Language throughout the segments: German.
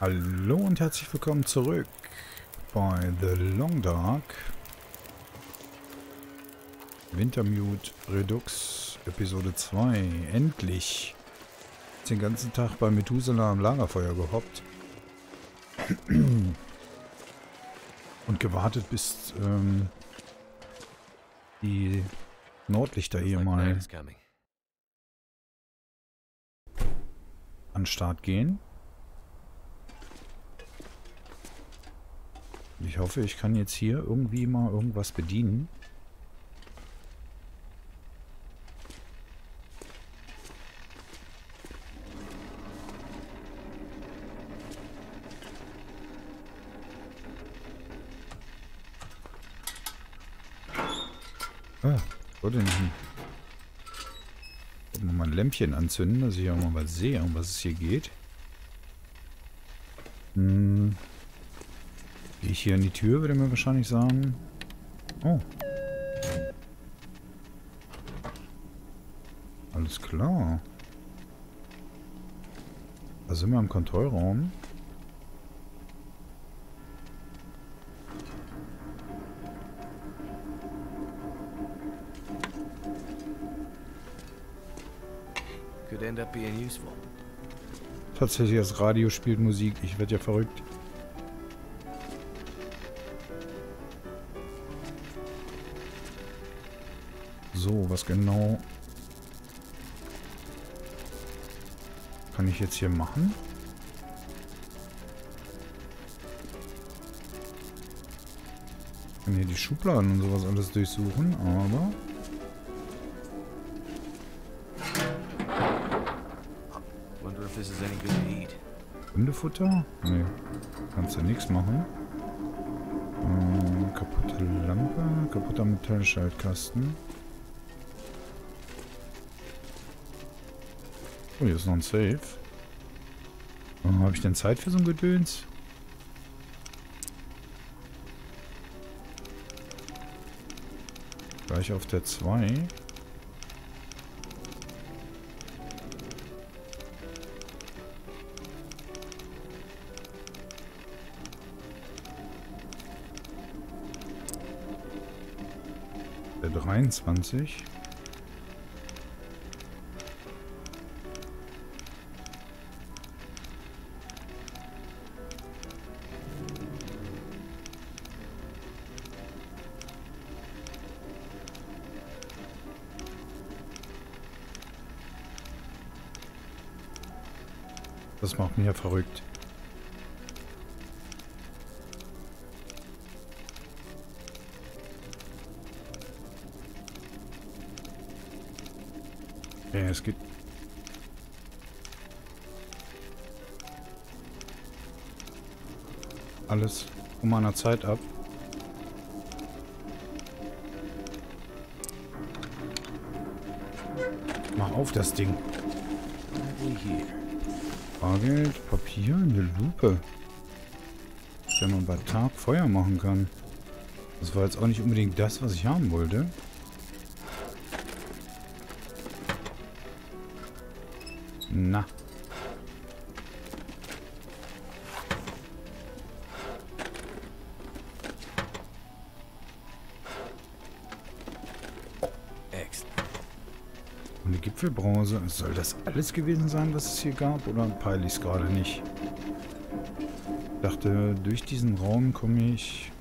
Hallo und herzlich willkommen zurück bei The Long Dark. Wintermute Redux Episode 2. Endlich. Den ganzen Tag bei Methuselah am Lagerfeuer gehoppt. Und gewartet, bis ähm, die Nordlichter hier mal an Start gehen. Ich hoffe, ich kann jetzt hier irgendwie mal irgendwas bedienen. Ah, wollte nicht. Mal ein Lämpchen anzünden, dass ich auch mal was sehe, um was es hier geht. Hm. Gehe ich hier an die Tür, würde mir wahrscheinlich sagen. Oh. Alles klar. Da sind wir im Kontrollraum. Tatsächlich, das Radio spielt Musik. Ich werde ja verrückt. So, was genau kann ich jetzt hier machen? Ich kann hier die Schubladen und sowas alles durchsuchen, aber... Hundefutter? Nee, kannst ja nichts machen. Ähm, kaputte Lampe, kaputter Metallschaltkasten. Oh, hier ist noch ein Safe. Oh, Habe ich denn Zeit für so ein Gedöns? Gleich auf der 2. Der 23. Das macht mich ja verrückt. Ja, es geht... Alles um meiner Zeit ab. Mach auf das Ding. Here? Bargeld, Papier, eine Lupe. Wenn man bei Tag Feuer machen kann. Das war jetzt auch nicht unbedingt das, was ich haben wollte. Na. Und die Gipfelbronze. Soll das alles gewesen sein, was es hier gab? Oder peile ich es gerade nicht? Ich dachte, durch diesen Raum komme ich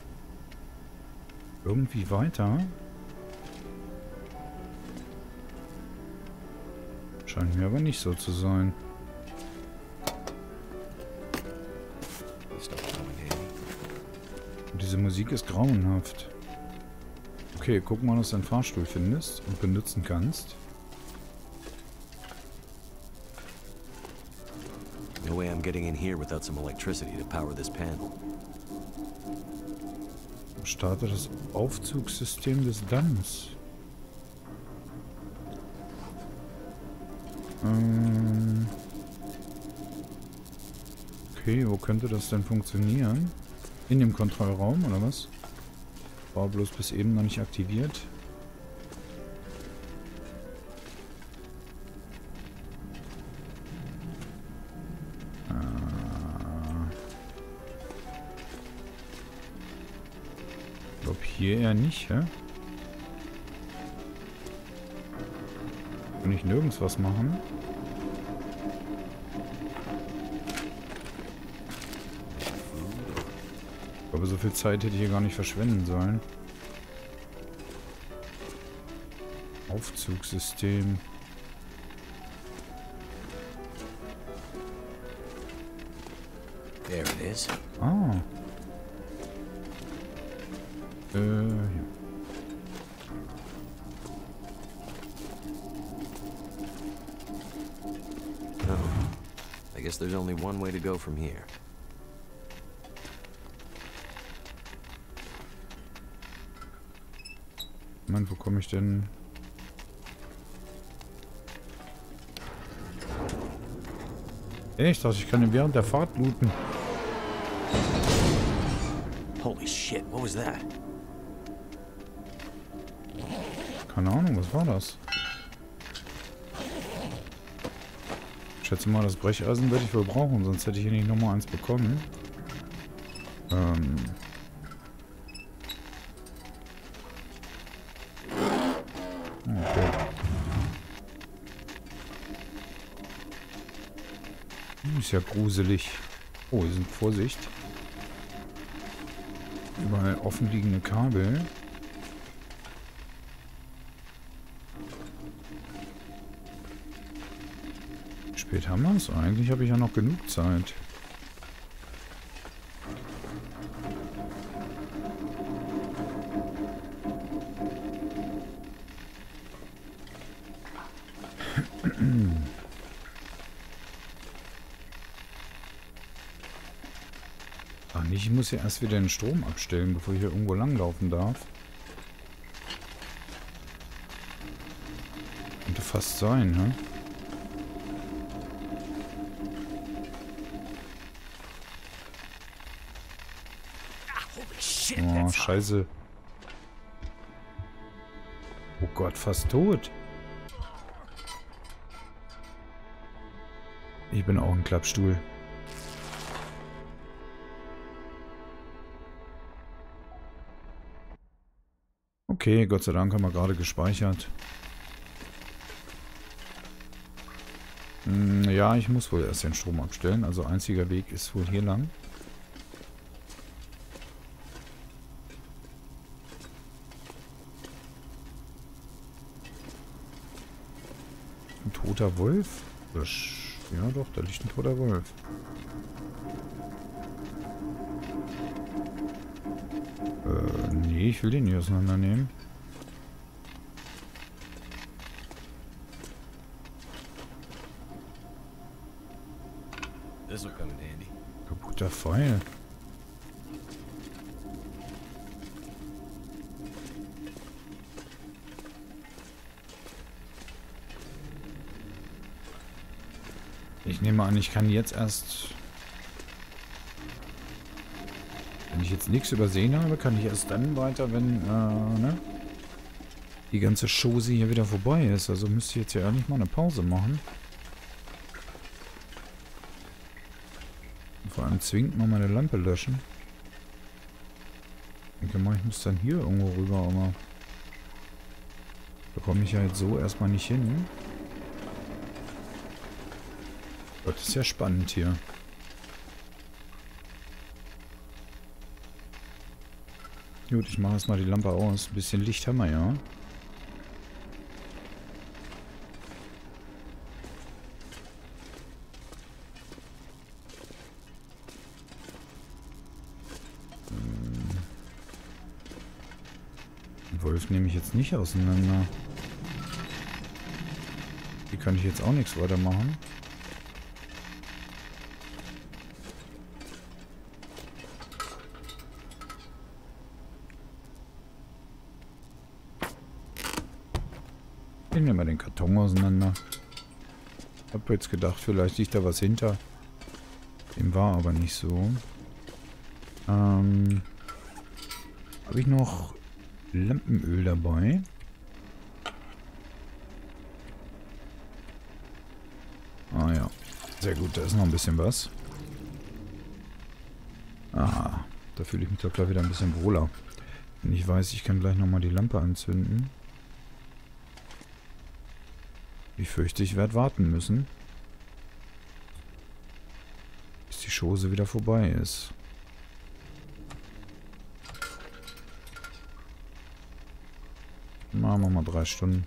irgendwie weiter. Scheint mir aber nicht so zu sein. Und diese Musik ist grauenhaft. Okay, guck mal, was du einen Fahrstuhl findest und benutzen kannst. Getting in here without some electricity to power this panel. Starte das Aufzugssystem des Damms. Ähm okay, wo könnte das denn funktionieren? In dem Kontrollraum, oder was? War bloß bis eben noch nicht aktiviert. Hier eher nicht, hä? Kann ich nirgends was machen? Ich glaube, so viel Zeit hätte ich hier gar nicht verschwenden sollen. Aufzugssystem. Äh. Oh. I guess there's only one way to go from here. Mann, wo komme ich denn? Echt? dachte, ich kann ihn während der Fahrt looten. Holy shit, what was that? Keine Ahnung, was war das? Ich schätze mal, das Brecheisen werde ich wohl brauchen, sonst hätte ich hier nicht nochmal eins bekommen. Ähm. Okay. Hm, Ist ja gruselig. Oh, hier sind Vorsicht. Überall offenliegende Kabel. Spät haben wir es? Eigentlich habe ich ja noch genug Zeit. Ach nicht, ich muss ja erst wieder den Strom abstellen, bevor ich hier irgendwo langlaufen darf. Fast sein, ne? Oh, scheiße. Oh Gott, fast tot. Ich bin auch ein Klappstuhl. Okay, Gott sei Dank haben wir gerade gespeichert. Hm, ja, ich muss wohl erst den Strom abstellen. Also einziger Weg ist wohl hier lang. Ein toter Wolf? Ja doch, da liegt ein toter Wolf. Äh, nee, ich will den nicht auseinandernehmen. This'll come in handy. Kaputter Pfeil. Ich nehme an, ich kann jetzt erst... Wenn ich jetzt nichts übersehen habe, kann ich erst dann weiter, wenn, äh, ne? Die ganze Chose hier wieder vorbei ist. Also müsste ich jetzt ja eigentlich mal eine Pause machen. Vor allem zwingend mal meine Lampe löschen. Ich denke mal, ich muss dann hier irgendwo rüber, aber... Da komme ich ja jetzt so erstmal nicht hin. Gott, das ist ja spannend hier. Gut, ich mache erstmal die Lampe aus. Ein bisschen Licht haben wir ja. Nehme ich jetzt nicht auseinander. Hier kann ich jetzt auch nichts weitermachen. Ich nehme mal den Karton auseinander. Hab jetzt gedacht, vielleicht liegt da was hinter. Dem war aber nicht so. Ähm, Habe ich noch Lampenöl dabei? Ah ja. Sehr gut, da ist noch ein bisschen was. Aha, da fühle ich mich doch gleich wieder ein bisschen wohler. Und ich weiß, ich kann gleich nochmal die Lampe anzünden. Ich fürchte, ich werde warten müssen. Bis die Chose wieder vorbei ist. Machen wir mal drei Stunden.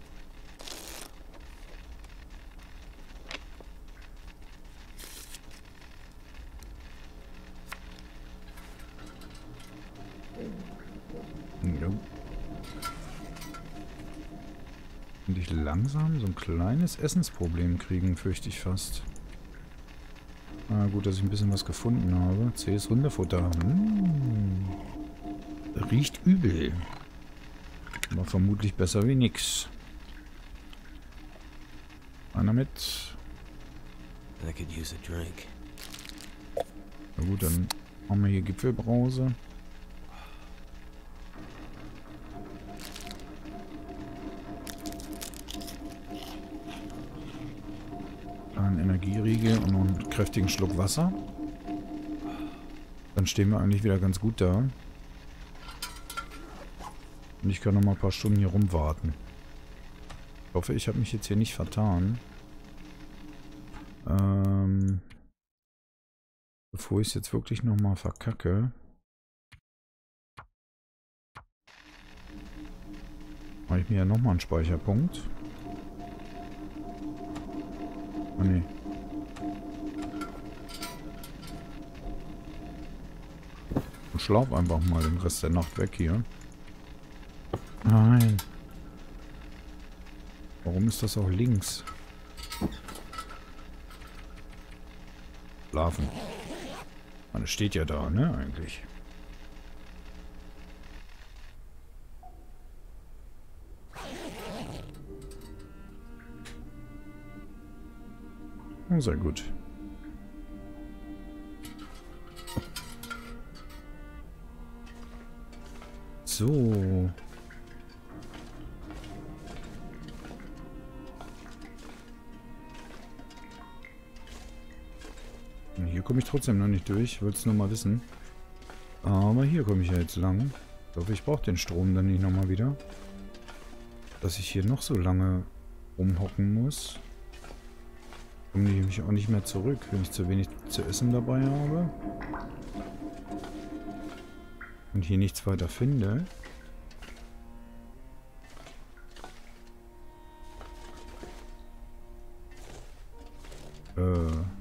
Und ich langsam so ein kleines Essensproblem kriegen, fürchte ich fast. Ah, gut, dass ich ein bisschen was gefunden habe. Zähes Hundefutter. Hm. Riecht übel. Aber vermutlich besser wie nix. Einer mit. I could use a drink. Na gut, dann haben wir hier Gipfelbrause. Ein Energieriegel und noch einen kräftigen Schluck Wasser. Dann stehen wir eigentlich wieder ganz gut da. Und ich kann noch mal ein paar Stunden hier rumwarten. Ich hoffe, ich habe mich jetzt hier nicht vertan. Ähm, bevor ich es jetzt wirklich noch mal verkacke. Mache ich mir ja noch mal einen Speicherpunkt. Oh nee. Und schlauf einfach mal den Rest der Nacht weg hier. Nein. Warum ist das auch links? Schlafen. Man steht ja da, ne, eigentlich. Sehr gut. So. Komme ich trotzdem noch nicht durch. Wollte es nur mal wissen. Aber hier komme ich ja jetzt lang. Ich hoffe, ich brauche den Strom dann nicht nochmal wieder. Dass ich hier noch so lange rumhocken muss. Komme ich mich auch nicht mehr zurück, wenn ich zu wenig zu essen dabei habe. Und hier nichts weiter finde. Äh...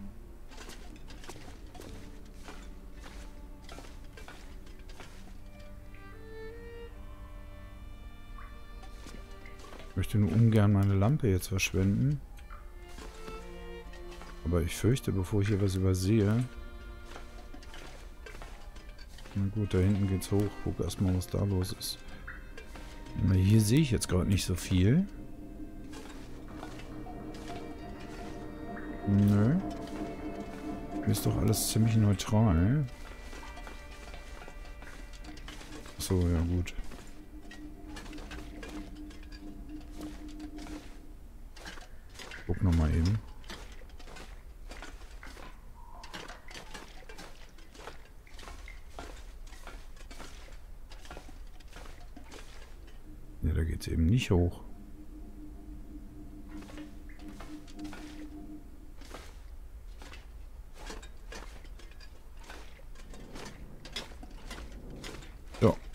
möchte nur ungern meine Lampe jetzt verschwenden. Aber ich fürchte, bevor ich hier was übersehe... Na gut, da hinten geht's hoch. Guck erstmal, was da los ist. Hier sehe ich jetzt gerade nicht so viel. Nö. Hier ist doch alles ziemlich neutral. So, ja gut. Eben. Ja, da geht's eben nicht hoch.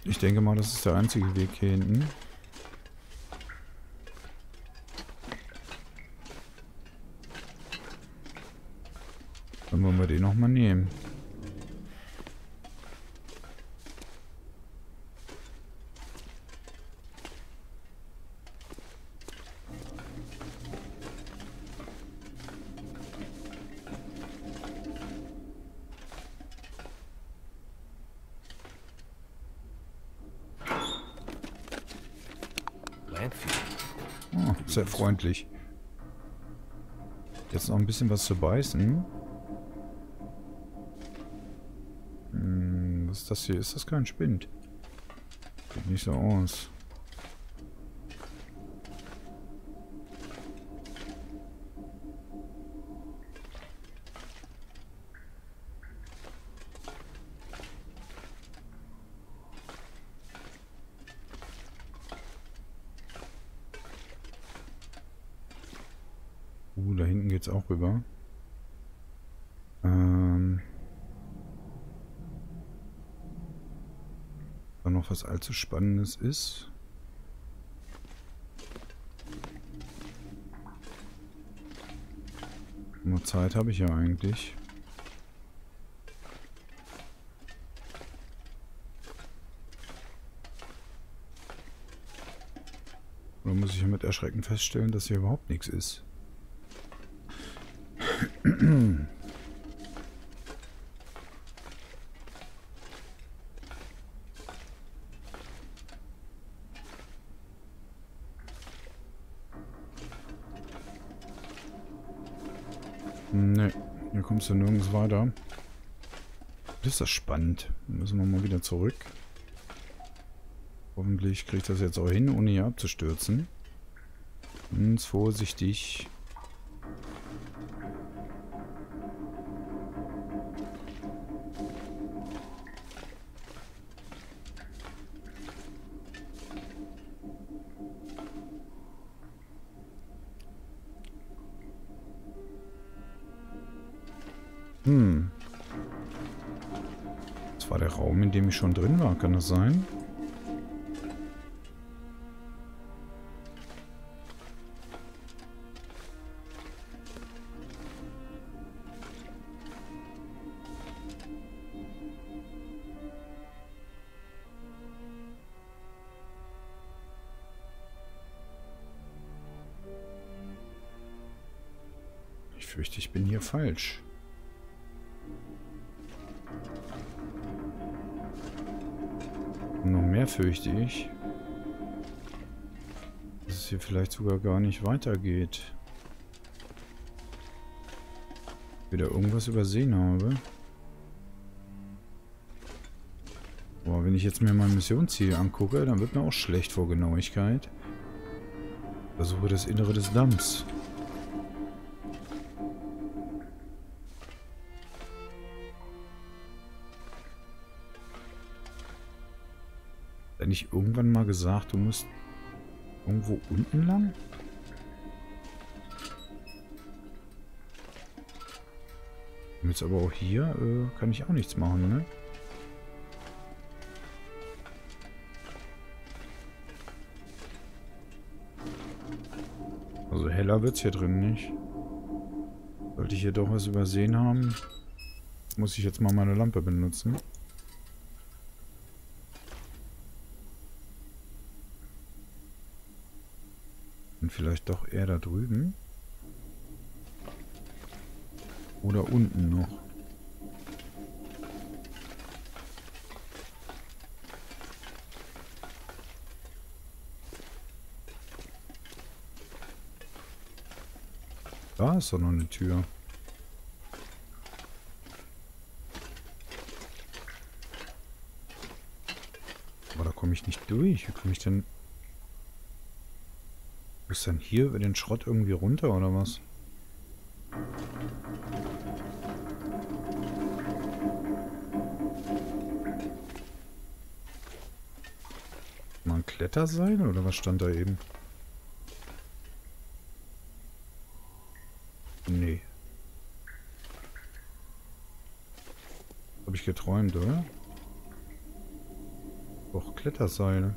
Ich denke mal, das ist der einzige Weg hier hinten. Dann nochmal nehmen. Oh, sehr freundlich. Jetzt noch ein bisschen was zu beißen. ist das hier? Ist das kein Spind? Sieht nicht so aus. Uh, da hinten geht's auch rüber. Äh... noch was allzu Spannendes ist. Nur Zeit habe ich ja eigentlich. Oder muss ich ja mit Erschrecken feststellen, dass hier überhaupt nichts ist? kommst du nirgends weiter. Das ist das spannend. Müssen wir mal wieder zurück. Hoffentlich kriege ich das jetzt auch hin, ohne hier abzustürzen. Ganz vorsichtig. Schon drin war, kann das sein? Ich fürchte, ich bin hier falsch. Fürchte ich. Dass es hier vielleicht sogar gar nicht weitergeht. Wieder irgendwas übersehen habe. Boah, wenn ich jetzt mir mein Missionsziel angucke, dann wird mir auch schlecht vor Genauigkeit. Versuche das Innere des Damms. Ich irgendwann mal gesagt, du musst irgendwo unten lang? Jetzt aber auch hier äh, kann ich auch nichts machen, ne? Also heller wird es hier drin nicht. Sollte ich hier doch was übersehen haben, muss ich jetzt mal meine Lampe benutzen. Und vielleicht doch eher da drüben. Oder unten noch. Da ist doch noch eine Tür. Aber da komme ich nicht durch. Wie komme ich denn... Ist dann hier über den Schrott irgendwie runter oder was? Mal ein Kletterseil oder was stand da eben? Nee. Habe ich geträumt, oder? Doch, Kletterseile.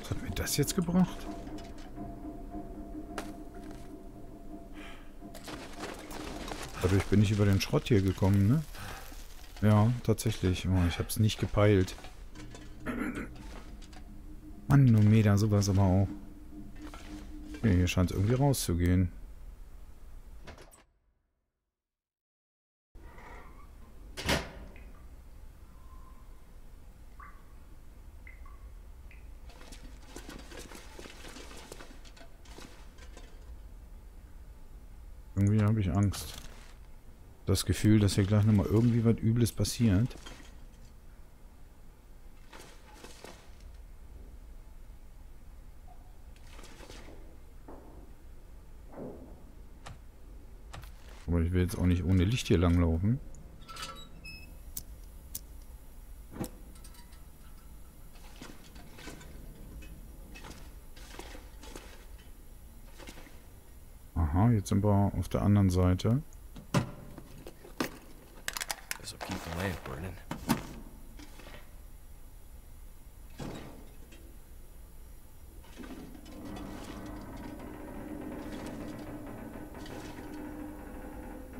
Was hat mir das jetzt gebracht? Dadurch bin ich über den Schrott hier gekommen, ne? Ja, tatsächlich. Oh, ich hab's nicht gepeilt. Manometer, sowas aber auch. Okay, hier scheint es irgendwie rauszugehen. Irgendwie habe ich Angst. Das Gefühl, dass hier gleich nochmal irgendwie was Übles passiert. Aber ich will jetzt auch nicht ohne Licht hier langlaufen. Aha, jetzt sind wir auf der anderen Seite.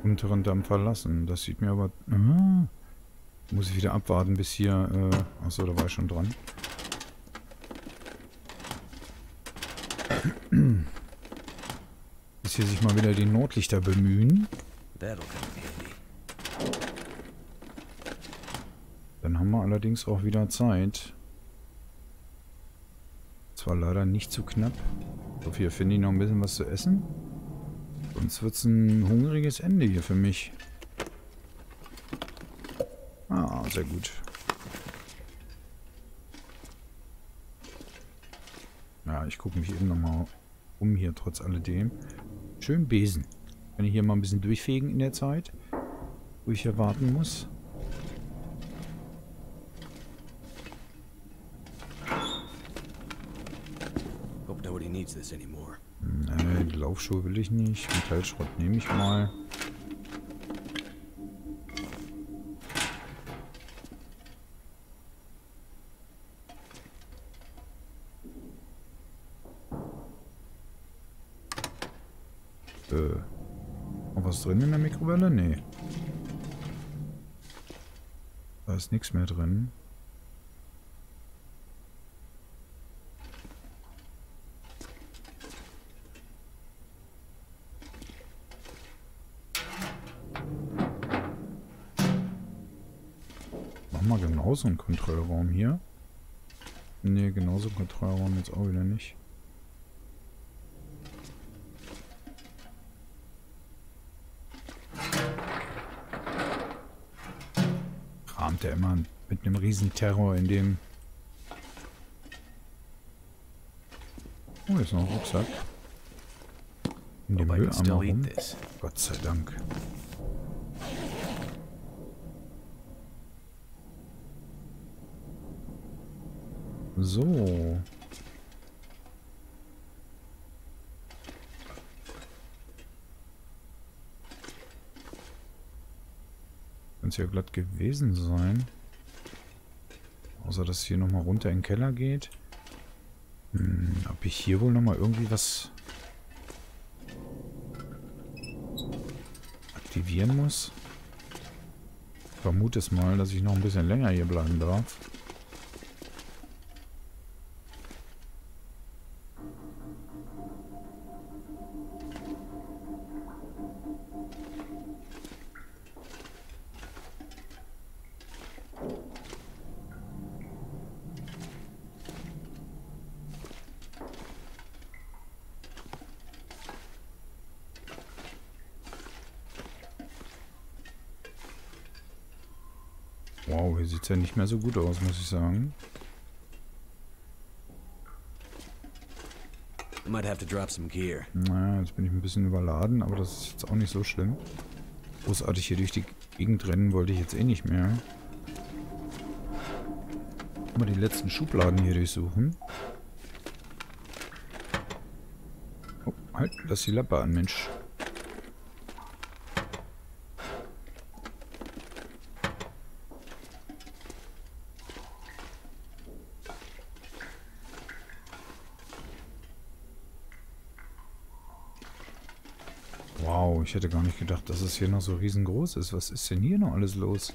Unteren Damm verlassen. Das sieht mir aber... Ah, muss ich wieder abwarten, bis hier... Äh, achso, da war ich schon dran. Bis hier sich mal wieder die Nordlichter bemühen. Dann haben wir allerdings auch wieder Zeit. Zwar leider nicht zu knapp. So, hier finde ich noch ein bisschen was zu essen. Sonst wird es ein hungriges Ende hier für mich. Ah, sehr gut. Ja, ich gucke mich eben nochmal um hier, trotz alledem. Schön Besen. Kann ich hier mal ein bisschen durchfegen in der Zeit, wo ich hier warten muss. Die Laufschuhe will ich nicht. Metallschrott nehme ich mal. Äh. Noch was drin in der Mikrowelle? Nee. Da ist nichts mehr drin. Machen wir genauso einen Kontrollraum hier. Ne, genauso einen Kontrollraum jetzt auch wieder nicht. Mit einem riesen Terror in dem... Oh, jetzt noch ein Rucksack. In dem Mülleimer rum. Gott sei Dank. So. Könnte es ja glatt gewesen sein. Außer, dass es hier nochmal runter in den Keller geht. Hm, ob ich hier wohl nochmal irgendwie was aktivieren muss? Ich vermute es mal, dass ich noch ein bisschen länger hier bleiben darf. Wow, hier sieht es ja nicht mehr so gut aus, muss ich sagen. I might have to drop some gear. Naja, jetzt bin ich ein bisschen überladen, aber das ist jetzt auch nicht so schlimm. Großartig hier durch die Gegend rennen wollte ich jetzt eh nicht mehr. Mal die letzten Schubladen hier durchsuchen. Oh, halt, lass die Lappe an, Mensch. Wow, ich hätte gar nicht gedacht, dass es hier noch so riesengroß ist. Was ist denn hier noch alles los?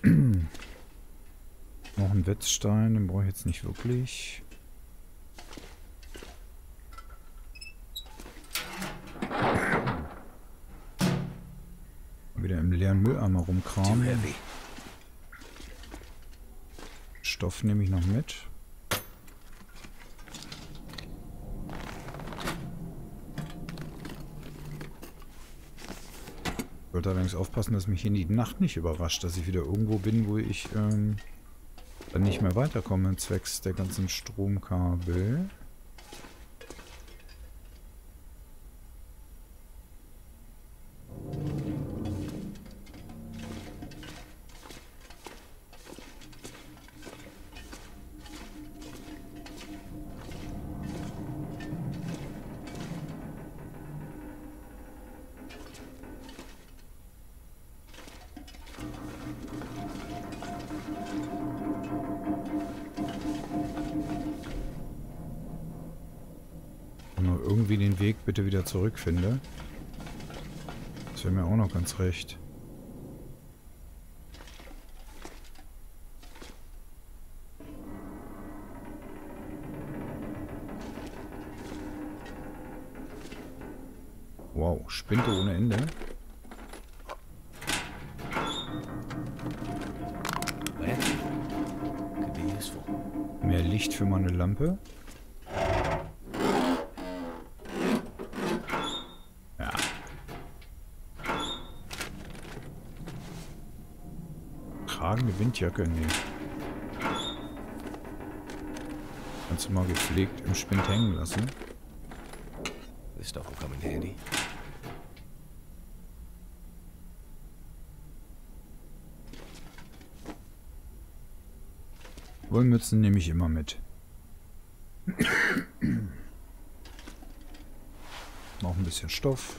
noch ein Wetzstein, den brauche ich jetzt nicht wirklich. Wieder im leeren Mülleimer rumkramen. Stoff nehme ich noch mit. Wollte allerdings aufpassen, dass mich hier die Nacht nicht überrascht, dass ich wieder irgendwo bin, wo ich ähm, dann nicht mehr weiterkomme, zwecks der ganzen Stromkabel. Irgendwie den Weg bitte wieder zurückfinde. Das wäre mir auch noch ganz recht. Wow, Spinte ohne Ende. Mehr Licht für meine Lampe. Ja. Windjacke? Nee. Kannst du mal gepflegt im Spind hängen lassen. This stuff will come in handy. Wollmützen nehme ich immer mit. noch ein bisschen Stoff.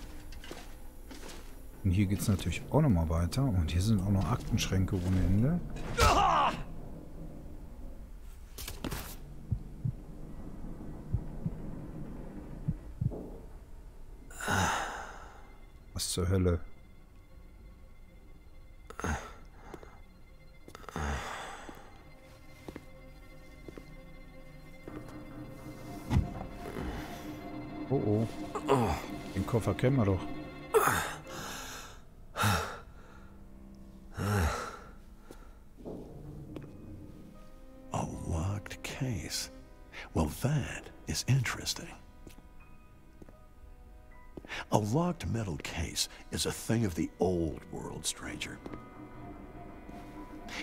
Und hier geht es natürlich auch nochmal weiter. Und hier sind auch noch Aktenschränke ohne Ende. Was zur Hölle? Oh oh. Den Koffer kennen wir doch. Is a thing of the old world, stranger.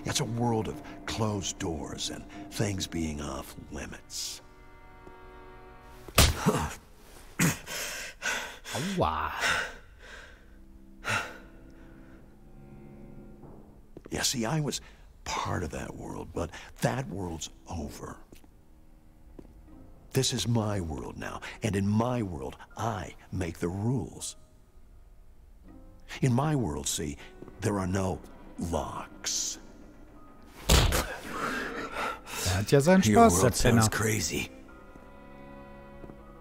It's a world of closed doors and things being off limits. Aua. Yeah, see, I was part of that world, but that world's over. This is my world now, and in my world, I make the rules. In my world, see, there are no locks. Er hat ja seinen Spaß, der world sounds Penner. crazy.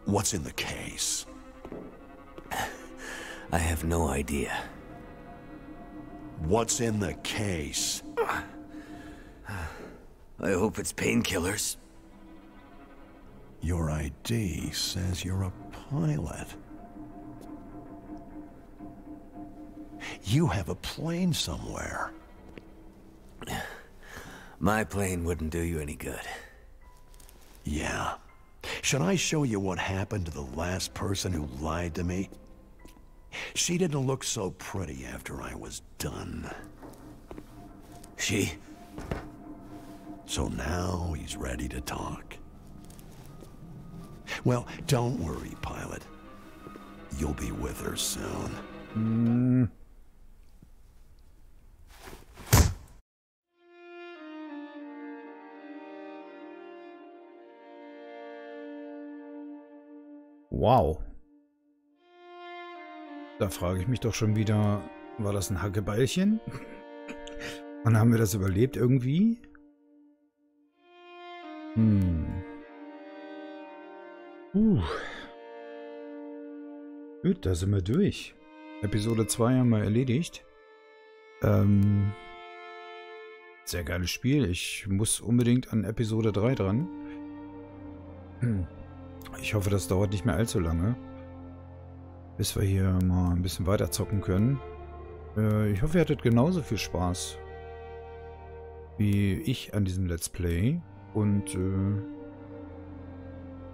What's in the case? I have no idea. What's in the case? I hope it's painkillers. Your ID says you're a pilot. You have a plane somewhere. My plane wouldn't do you any good. Yeah. Should I show you what happened to the last person who lied to me? She didn't look so pretty after I was done. She? So now he's ready to talk. Well, don't worry, pilot. You'll be with her soon. Hmm. Wow. Da frage ich mich doch schon wieder, war das ein Hackebeilchen? Und haben wir das überlebt irgendwie? Hm. Uh. Gut, da sind wir durch. Episode 2 haben wir erledigt. Ähm. Sehr geiles Spiel. Ich muss unbedingt an Episode 3 dran. Hm. Ich hoffe, das dauert nicht mehr allzu lange. Bis wir hier mal ein bisschen weiter zocken können. Äh, ich hoffe, ihr hattet genauso viel Spaß wie ich an diesem Let's Play. Und äh,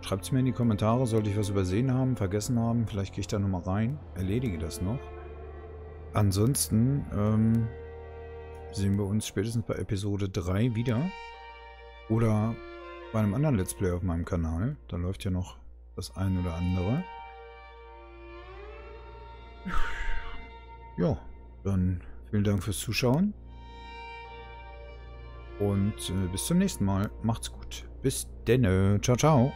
schreibt es mir in die Kommentare, sollte ich was übersehen haben, vergessen haben. Vielleicht gehe ich da nochmal rein, erledige das noch. Ansonsten ähm, sehen wir uns spätestens bei Episode 3 wieder. Oder bei einem anderen Let's Play auf meinem Kanal. Da läuft ja noch das ein oder andere. Ja, dann vielen Dank fürs Zuschauen. Und äh, bis zum nächsten Mal. Macht's gut. Bis denne. Ciao, ciao.